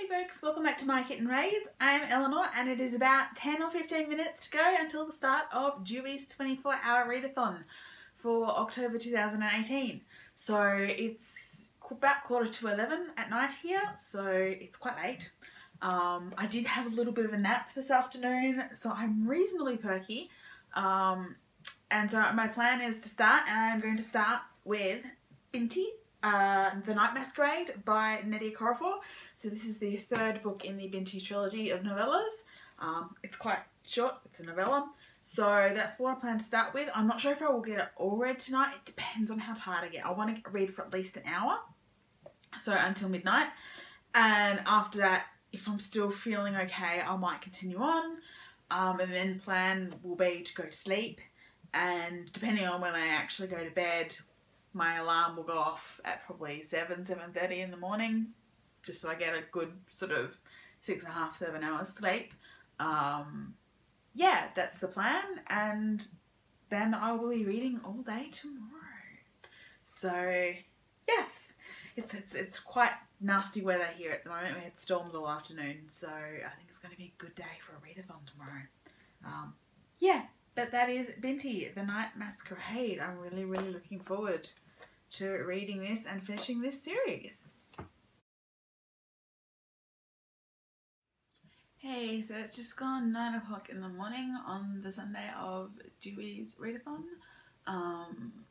Hey folks, welcome back to Mayakitten Reads. I'm Eleanor and it is about 10 or 15 minutes to go until the start of Dewey's 24 hour readathon for October 2018. So it's about quarter to 11 at night here, so it's quite late. Um, I did have a little bit of a nap this afternoon, so I'm reasonably perky. Um, and so my plan is to start, and I'm going to start with Binti uh, The Night Masquerade by Nnedi Okorafor. So this is the third book in the Binti trilogy of novellas. Um, it's quite short, it's a novella. So that's what I plan to start with. I'm not sure if I will get it all read tonight. It depends on how tired I get. I want to read for at least an hour. So until midnight. And after that, if I'm still feeling okay, I might continue on. Um, and then plan will be to go to sleep. And depending on when I actually go to bed, my alarm will go off at probably 7, 7.30 in the morning, just so I get a good sort of six and a half, seven hours sleep. Um, yeah, that's the plan, and then I will be reading all day tomorrow. So, yes, it's, it's, it's quite nasty weather here at the moment. We had storms all afternoon, so I think it's going to be a good day for a readathon tomorrow. Um, yeah, but that is Binti, The Night Masquerade. I'm really, really looking forward to reading this and finishing this series. Hey, so it's just gone 9 o'clock in the morning on the Sunday of Dewey's readathon. Um,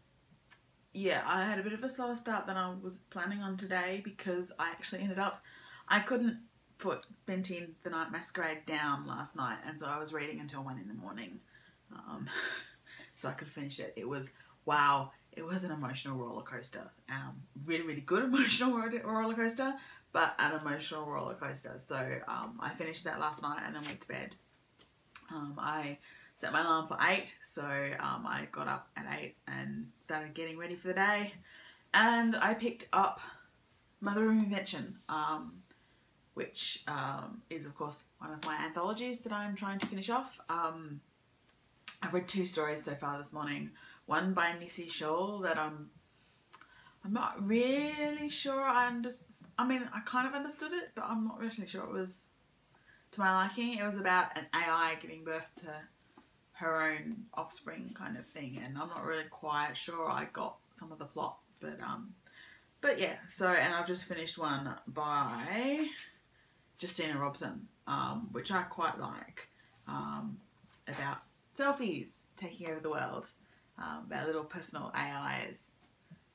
yeah, I had a bit of a slower start than I was planning on today because I actually ended up, I couldn't put Binti the Night Masquerade down last night and so I was reading until 1 in the morning um, so I could finish it. It was, wow, it was an emotional roller coaster. Um, really, really good emotional roller coaster, but an emotional roller coaster. So um, I finished that last night and then went to bed. Um, I set my alarm for 8, so um, I got up at 8 and started getting ready for the day. And I picked up Mother of Invention, um, which um, is of course one of my anthologies that I'm trying to finish off. Um, I've read two stories so far this morning. One by Nisi Shawl that I'm I'm not really sure I understand. I mean, I kind of understood it, but I'm not really sure it was to my liking. It was about an AI giving birth to her own offspring kind of thing, and I'm not really quite sure I got some of the plot, but um, but yeah. So, and I've just finished one by Justina Robson, um, which I quite like, um, about selfies taking over the world, um, little personal AIs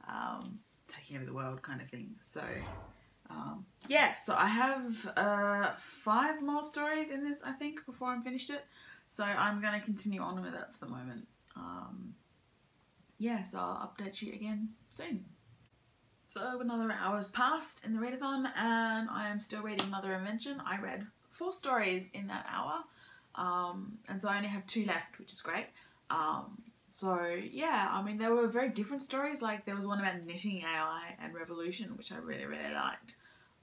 um, taking over the world kind of thing. So um, yeah, so I have uh, five more stories in this I think before I'm finished it. So I'm going to continue on with it for the moment. Um, yeah, so I'll update you again soon. So another hour has passed in the readathon and I am still reading Mother Invention. I read four stories in that hour um, and so I only have two left, which is great. Um, so yeah, I mean, there were very different stories. Like there was one about knitting AI and revolution, which I really, really liked.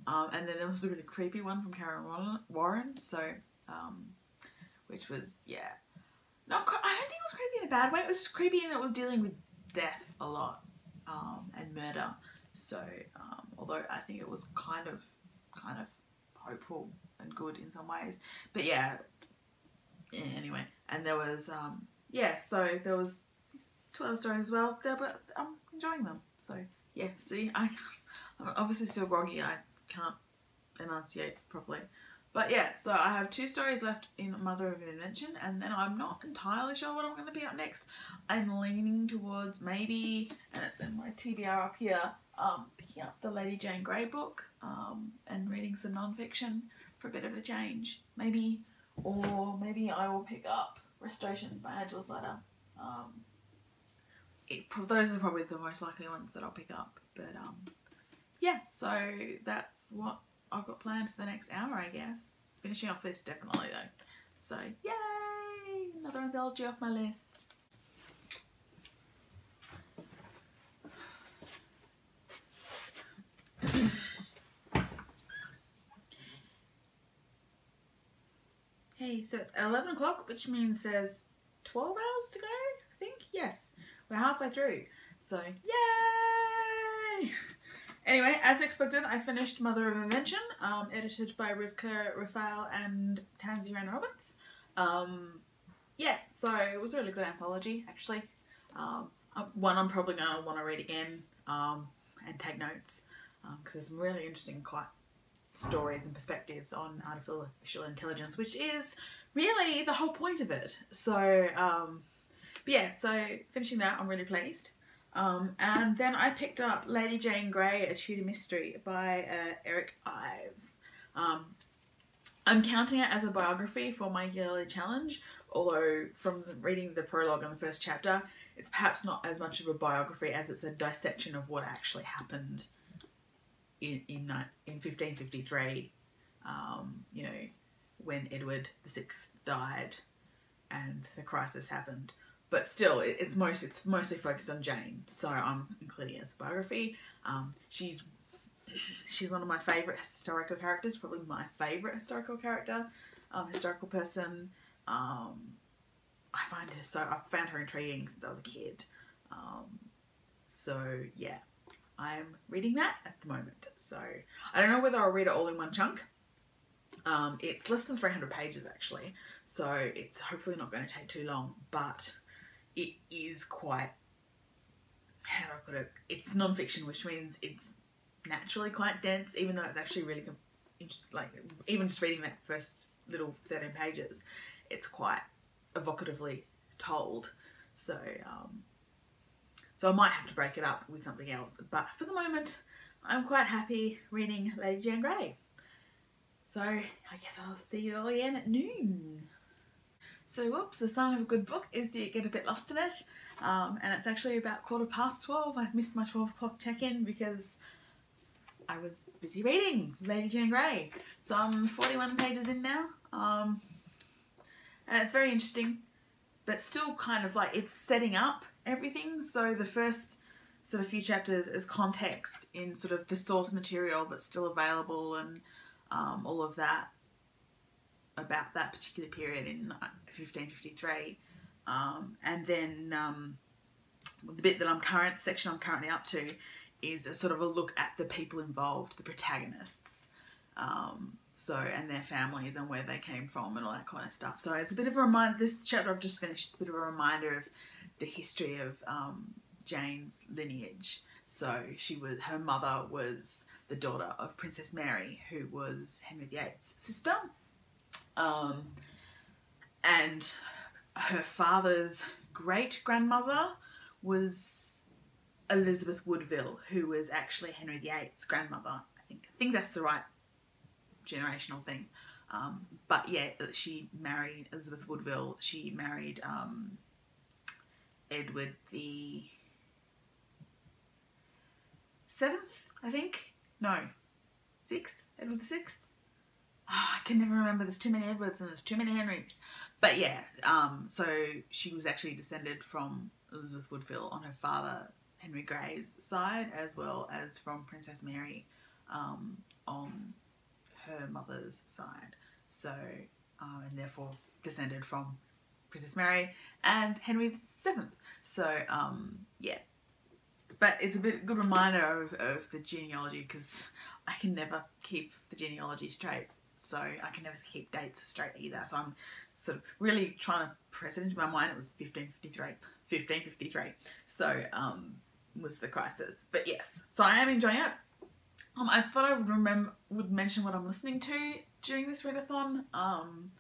Um, and then there was a really creepy one from Kaaron Warren. So, um, which was, yeah, not, I don't think it was creepy in a bad way. It was just creepy and it was dealing with death a lot, um, and murder. So, um, although I think it was kind of, kind of hopeful and good in some ways. But yeah, yeah, anyway, and there was um yeah, so there was two other stories as well there, but I'm enjoying them. So yeah, see, I I'm obviously still groggy. I can't enunciate properly. But yeah, so I have two stories left in Mother of Invention, and then I'm not entirely sure what I'm going to be up next. I'm leaning towards maybe, and it's in my TBR up here, um, picking up the Lady Jane Grey book um, and reading some non-fiction for a bit of a change. Maybe or maybe I will pick up Restoration by Angela Slatter. Um, it, those are probably the most likely ones that I'll pick up. But um, yeah, so that's what I've got planned for the next hour, I guess. Finishing off this definitely though. So yay! Another anthology off my list. Hey, so it's 11 o'clock, which means there's 12 hours to go, I think? Yes, we're halfway through. So, yay! Anyway, as expected, I finished Mother of Invention, um, edited by Rivqa Rafael and Tansy Rayner Roberts. Um, yeah, so it was a really good anthology, actually. Um, uh, one I'm probably going to want to read again um, and take notes because um, there's some really interesting quite stories and perspectives on artificial intelligence, which is really the whole point of it. So, um, but yeah, so finishing that, I'm really pleased. Um, and then I picked up Lady Jane Grey, A Tudor Mystery by uh, Eric Ives. Um, I'm counting it as a biography for my yearly challenge, although from reading the prologue in the first chapter, it's perhaps not as much of a biography as it's a dissection of what actually happened in in, in 1553. Um, you know, when Edward VI died and the crisis happened but still, it's most it's mostly focused on Jane, so I'm including it as a biography. Um, she's she's one of my favourite historical characters, probably my favourite historical character, um, historical person. Um, I find her so I found her intriguing since I was a kid. Um, so yeah, I'm reading that at the moment. So I don't know whether I'll read it all in one chunk. Um, it's less than 300 pages actually, so it's hopefully not going to take too long, but it is quite how do I put it? It's non-fiction, which means it's naturally quite dense, even though it's actually really. Like even just reading that first little thirteen pages, it's quite evocatively told. So, um, so I might have to break it up with something else. But for the moment, I'm quite happy reading Lady Jane Grey. So I guess I'll see you all again at noon. So whoops, the sign of a good book is you get a bit lost in it. Um, and it's actually about quarter past 12. I've missed my 12 o'clock check-in because I was busy reading Lady Jane Grey. So I'm 41 pages in now. Um, and it's very interesting, but still kind of like it's setting up everything. So the first sort of few chapters is context in sort of the source material that's still available and um, all of that about that particular period in 1553. Um, and then um, the bit that I'm current, section I'm currently up to, is a sort of a look at the people involved, the protagonists. Um, so and their families and where they came from and all that kind of stuff. So it's a bit of a reminder. This chapter I've just finished is a bit of a reminder of the history of um, Jane's lineage. So she was her mother was the daughter of Princess Mary, who was Henry VIII's sister. Um, and her father's great grandmother was Elizabeth Woodville, who was actually Henry VIII's grandmother. I think I think that's the right generational thing. Um, but yeah, she married Elizabeth Woodville. She married um, Edward the seventh, I think. No, sixth. Edward the sixth oh, I can never remember. There's too many Edwards and there's too many Henrys. But yeah, um, so she was actually descended from Elizabeth Woodville on her father Henry Grey's side, as well as from Princess Mary um, on her mother's side. So, um, and therefore descended from Princess Mary and Henry VII. So, um, yeah. But it's a bit good reminder of, of the genealogy because I can never keep the genealogy straight so I can never keep dates straight either. So I'm sort of really trying to press it into my mind. It was 1553, 1553. So um, was the crisis. But yes, so I am enjoying it. Um, I thought I would remember would mention what I'm listening to during this readathon, um,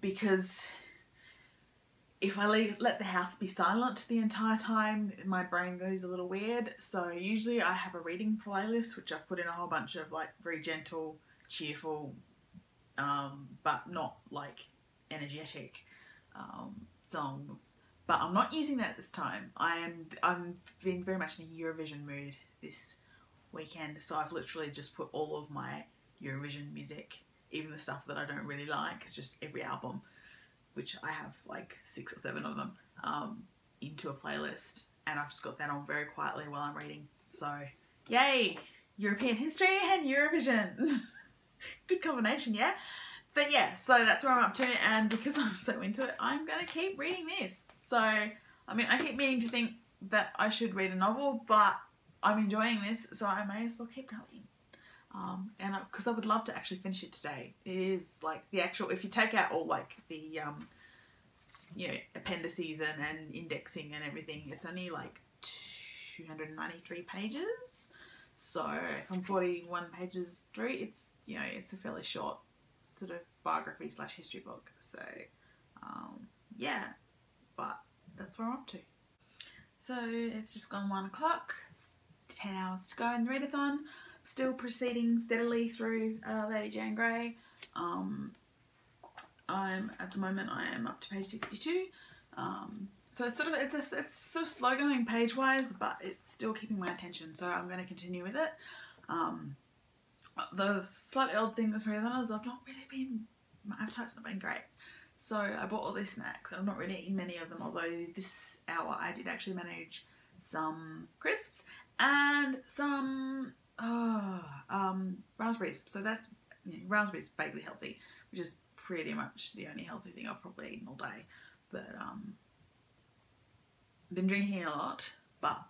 because if I leave, let the house be silent the entire time, my brain goes a little weird. So usually I have a reading playlist, which I've put in a whole bunch of like very gentle cheerful, um, but not like energetic um, songs. But I'm not using that this time. I am I'm being very much in a Eurovision mood this weekend, so I've literally just put all of my Eurovision music, even the stuff that I don't really like, it's just every album, which I have like six or seven of them, um, into a playlist, and I've just got that on very quietly while I'm reading. So, yay! European history and Eurovision. Good combination, yeah? But yeah, so that's where I'm up to, and because I'm so into it, I'm going to keep reading this. So, I mean, I keep meaning to think that I should read a novel, but I'm enjoying this, so I may as well keep going. Um, and because I, I, would love to actually finish it today. It is like the actual, if you take out all like the, um, you know, appendices and, and indexing and everything, it's only like 293 pages. So if I'm 41 pages through, it's, you know, it's a fairly short sort of biography slash history book. So, um, yeah, but that's where I'm up to. So it's just gone one o'clock. It's 10 hours to go in the readathon. Still proceeding steadily through uh, Lady Jane Grey. Um, I'm at the moment I am up to page 62. Um, so it's sort of it's a, it's sort of slow going page wise, but it's still keeping my attention. So I'm going to continue with it. Um, the slightly odd thing that's really fun is I've not really been my appetite's not been great. So I bought all these snacks. I've not really eaten many of them, although this hour I did actually manage some crisps and some oh, um, raspberries. So that's you know, raspberries vaguely healthy, which is pretty much the only healthy thing I've probably eaten all day. But um, been drinking a lot, but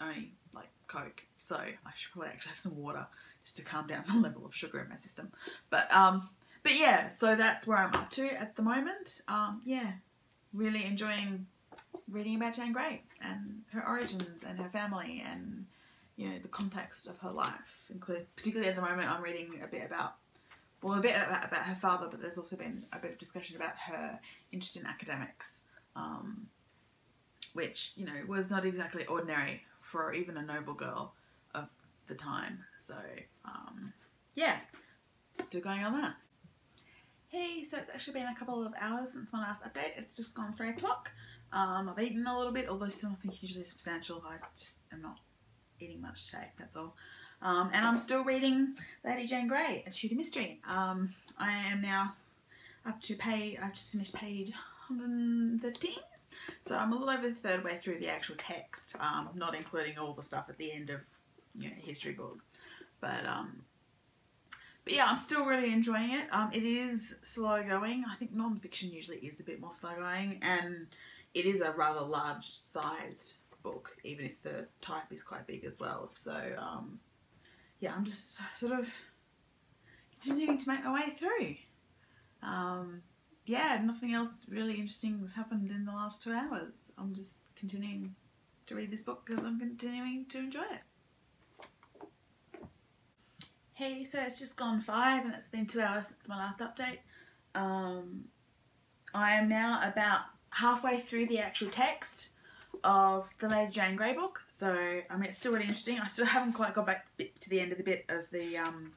only like Coke. So I should probably actually have some water just to calm down the level of sugar in my system. But um, but yeah, so that's where I'm up to at the moment. Um, yeah, really enjoying reading about Jane Grey and her origins and her family and you know the context of her life. Include particularly at the moment, I'm reading a bit about well, a bit about, about her father, but there's also been a bit of discussion about her interest in academics. Um, which, you know, was not exactly ordinary for even a noble girl of the time. So, um, yeah, still going on that. Hey, so it's actually been a couple of hours since my last update. It's just gone three o'clock. Um, I've eaten a little bit, although still nothing hugely substantial. I just am not eating much today, that's all. Um, and I'm still reading Lady Jane Grey, A Tudor Mystery. Um, I am now up to pay, I've just finished page 113 so I'm a little over the third way through the actual text, um, not including all the stuff at the end of you know history book. But um, but yeah, I'm still really enjoying it. Um, it is slow going. I think non-fiction usually is a bit more slow going, and it is a rather large sized book, even if the type is quite big as well. So um, yeah, I'm just sort of continuing to make my way through. Um, yeah, nothing else really interesting has happened in the last two hours. I'm just continuing to read this book because I'm continuing to enjoy it. Hey, so it's just gone five and it's been two hours since my last update. Um, I am now about halfway through the actual text of the Lady Jane Grey book. So, I mean, it's still really interesting. I still haven't quite got back to the end of the bit of the um,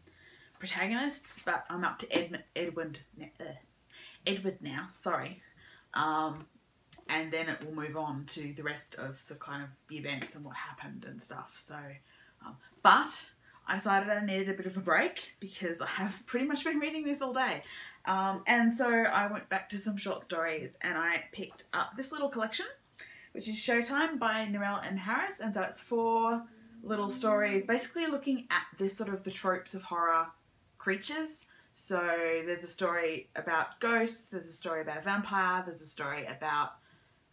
protagonists, but I'm up to Edmund, Edward, uh, Edward now, sorry. Um, and then it will move on to the rest of the kind of the events and what happened and stuff. So, um, but I decided I needed a bit of a break because I have pretty much been reading this all day. Um, and so I went back to some short stories and I picked up this little collection, which is Showtime by Narrelle M. Harris. And so it's four little stories basically looking at the sort of the tropes of horror creatures so there's a story about ghosts, there's a story about a vampire, there's a story about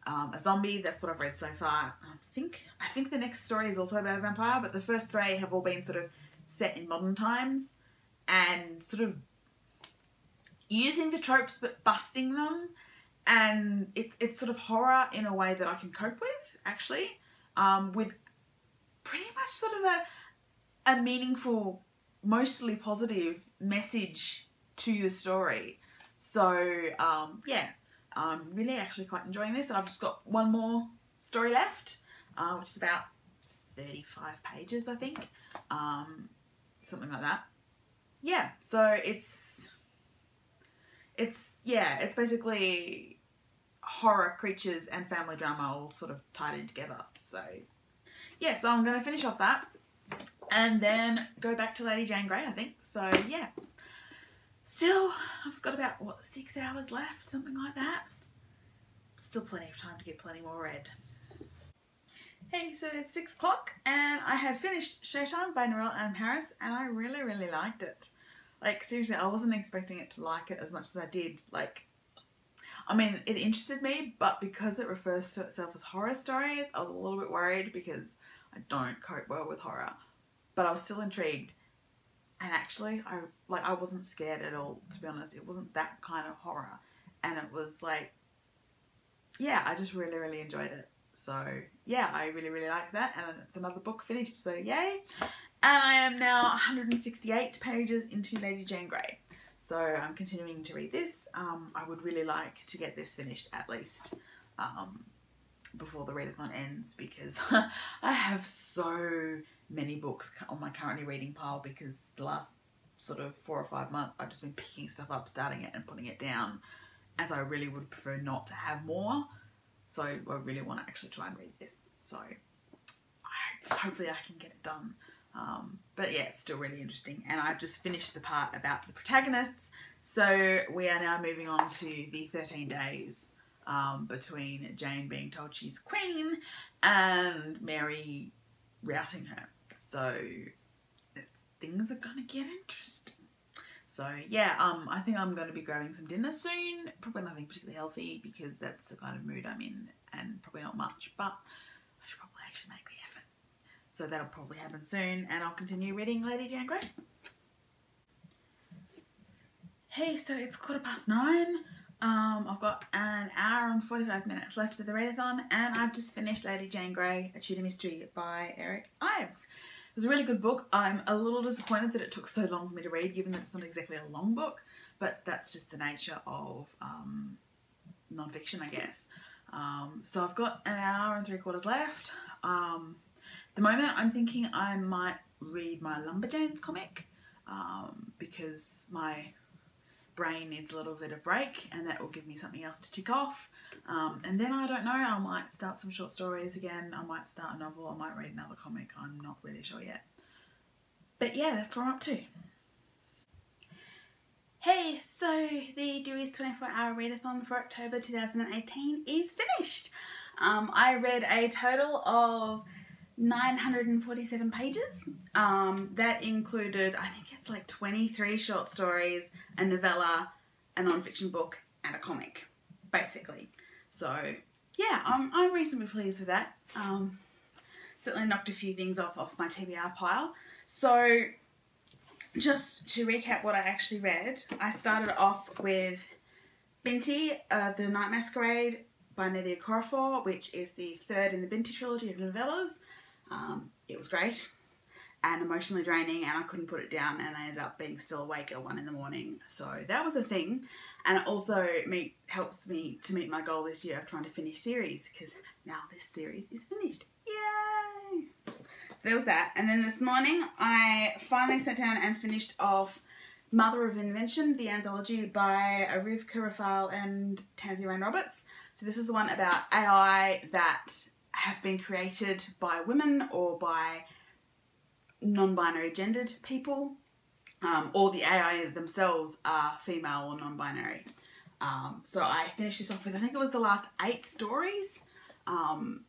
um, a zombie. That's what I've read so far. I think I think the next story is also about a vampire, but the first three have all been sort of set in modern times and sort of using the tropes but busting them. And it, it's sort of horror in a way that I can cope with, actually, um, with pretty much sort of a, a meaningful mostly positive message to the story. So um, yeah, I'm really actually quite enjoying this, and I've just got one more story left, uh, which is about 35 pages, I think, um, something like that. Yeah, so it's it's yeah, it's basically horror creatures and family drama all sort of tied in together. So yeah, so I'm to finish off that and then go back to Lady Jane Grey, I think. So yeah, still I've got about what six hours left, something like that. Still plenty of time to get plenty more read. Hey, so it's six o'clock and I have finished Showtime by Narrelle M. Harris and I really, really liked it. Like seriously, I wasn't expecting it to like it as much as I did. Like, I mean, it interested me, but because it refers to itself as horror stories, I was a little bit worried because I don't cope well with horror, but I was still intrigued. And actually, I like I wasn't scared at all. To be honest, it wasn't that kind of horror, and it was like, yeah, I just really really enjoyed it. So yeah, I really really like that, and it's another book finished. So yay! And I am now 168 pages into Lady Jane Grey. So I'm continuing to read this. Um, I would really like to get this finished at least um, before the readathon ends because I have so many books on my currently reading pile because the last sort of four or five months I've just been picking stuff up, starting it and putting it down as I really would prefer not to have more. So I really want to actually try and read this. So I, hopefully I can get it done um, but yeah, it's still really interesting. And I've just finished the part about the protagonists. So we are now moving on to the 13 days um, between Jane being told she's queen and Mary routing her. So things are going to get interesting. So yeah, um, I think I'm going to be grabbing some dinner soon. Probably nothing particularly healthy because that's the kind of mood I'm in and probably not much. But I should probably actually make so that'll probably happen soon and I'll continue reading Lady Jane Grey. Hey, so it's quarter past nine. Um, I've got an hour and 45 minutes left of the readathon and I've just finished Lady Jane Grey, A Tudor Mystery by Eric Ives. It was a really good book. I'm a little disappointed that it took so long for me to read given that it's not exactly a long book, but that's just the nature of um, non-fiction, I guess. Um, so I've got an hour and three quarters left. Um, the moment I'm thinking I might read my Lumberjanes comic um, because my brain needs a little bit of break and that will give me something else to tick off. Um, and then I don't know, I might start some short stories again, I might start a novel, I might read another comic, I'm not really sure yet. But yeah, that's what I'm up to. Hey, so the Deweys 24 hour readathon for October 2018 is finished. Um, I read a total of 947 pages. Um, that included, I think it's like 23 short stories, a novella, a non-fiction book, and a comic, basically. So, yeah, I'm, I'm reasonably pleased with that. Um, certainly knocked a few things off off my TBR pile. So, just to recap what I actually read, I started off with Binti, uh, The Night Masquerade by Nnedi Okorafor, which is the third in the Binti trilogy of novellas. Um, it was great and emotionally draining and I couldn't put it down and I ended up being still awake at one in the morning. So that was a thing. And it also me, helps me to meet my goal this year of trying to finish series because now this series is finished. Yay! So there was that. And then this morning I finally sat down and finished off Mother of Invention, the anthology by Rivqa Rafael and Tansy Rayner Roberts. So this is the one about AI that have been created by women or by non-binary gendered people um, or the AI themselves are female or non-binary. Um, so I finished this off with I think it was the last eight stories um,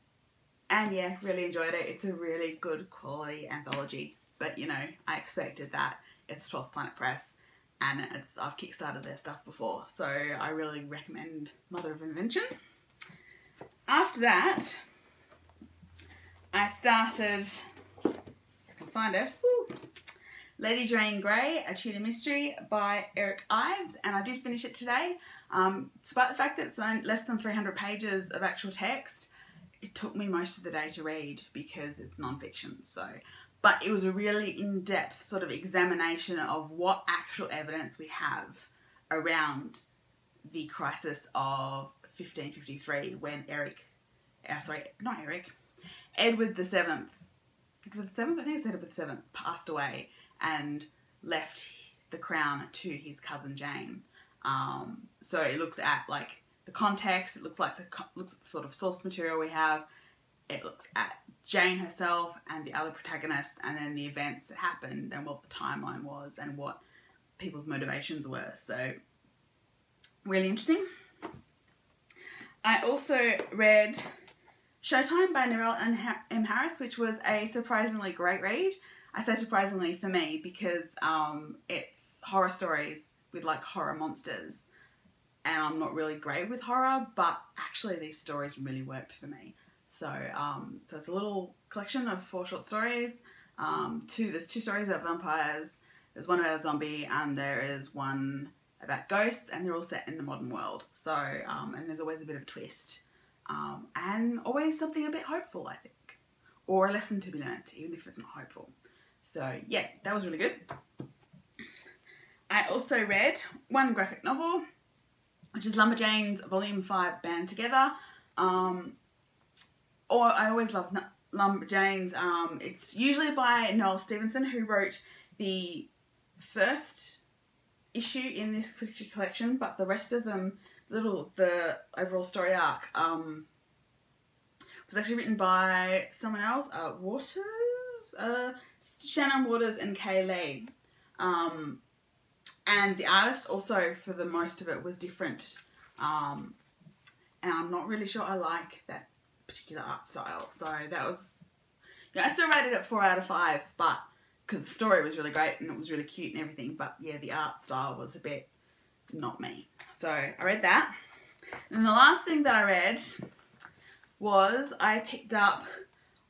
and yeah really enjoyed it. It's a really good quality anthology but you know I expected that. It's 12th Planet Press and it's I've kickstarted their stuff before so I really recommend Mother of Invention. After that I started, I can find it, Woo. Lady Jane Grey, A Tudor Mystery by Eric Ives, and I did finish it today. Um, despite the fact that it's less than 300 pages of actual text, it took me most of the day to read because it's non-fiction. So, but it was a really in-depth sort of examination of what actual evidence we have around the crisis of 1553 when Eric, uh, sorry, not Eric, Edward the Seventh, Edward the Seventh, I think it's Edward the Seventh, passed away and left the crown to his cousin Jane. Um, so it looks at like the context. It looks like the looks the sort of source material we have. It looks at Jane herself and the other protagonists, and then the events that happened and what the timeline was and what people's motivations were. So really interesting. I also read Showtime by Narrelle and M. Harris, which was a surprisingly great read. I say surprisingly for me because um, it's horror stories with like horror monsters. And I'm not really great with horror, but actually these stories really worked for me. So, um, so it's a little collection of four short stories. Um, two there's two stories about vampires. There's one about a zombie, and there is one about ghosts, and they're all set in the modern world. So, um, and there's always a bit of a twist, um, and always something a bit hopeful, I think, or a lesson to be learnt, even if it's not hopeful. So, yeah, that was really good. I also read one graphic novel, which is Lumberjanes Volume 5 Band Together. Um, or I always love Lumberjanes. Um, it's usually by Noelle Stevenson, who wrote the first issue in this collection, but the rest of them, little the overall story arc, um, was actually written by someone else, uh, Watters, uh, Shannon Watters and Kat Leyh. Um, and the artist also, for the most of it, was different. Um, and I'm not really sure I like that particular art style. So that was, yeah, I still rated it four out of five, but because the story was really great and it was really cute and everything. But yeah, the art style was a bit not me. So I read that. And the last thing that I read was I picked up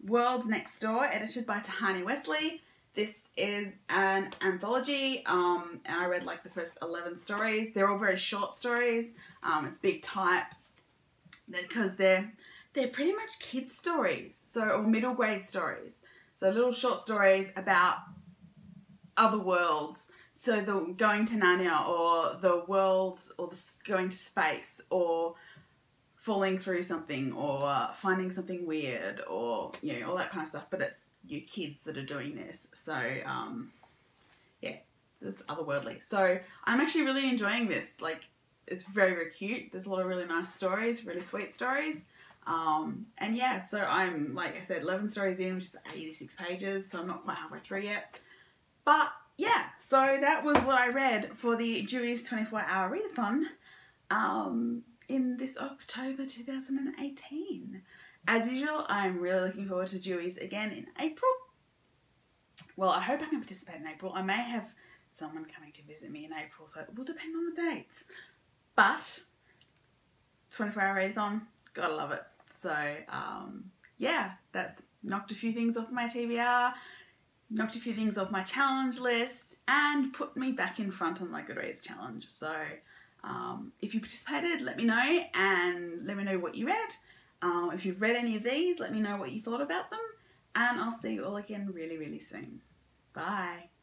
World's Next Door, edited by Tehani Wessely. This is an anthology, um, and I read like the first 11 stories. They're all very short stories. Um, it's big type because they're they're pretty much kids stories, so or middle grade stories. So little short stories about other worlds. So the going to Narnia or the worlds or the going to space or falling through something or finding something weird or you know all that kind of stuff. But it's your kids that are doing this. So um, yeah, it's otherworldly. So I'm actually really enjoying this. Like it's very very cute. There's a lot of really nice stories, really sweet stories. Um, and yeah, so I'm, like I said, 11 stories in, which is 86 pages, so I'm not quite halfway through yet. But yeah, so that was what I read for the Dewey's 24 hour readathon um, in this October 2018. As usual, I'm really looking forward to Dewey's again in April. Well, I hope I can participate in April. I may have someone coming to visit me in April, so it will depend on the dates. But 24 hour readathon, gotta love it. So um, yeah, that's knocked a few things off my TBR, knocked a few things off my challenge list, and put me back in front on my Goodreads challenge. So um, if you participated, let me know and let me know what you read. Um, if you've read any of these, let me know what you thought about them. And I'll see you all again really, really soon. Bye.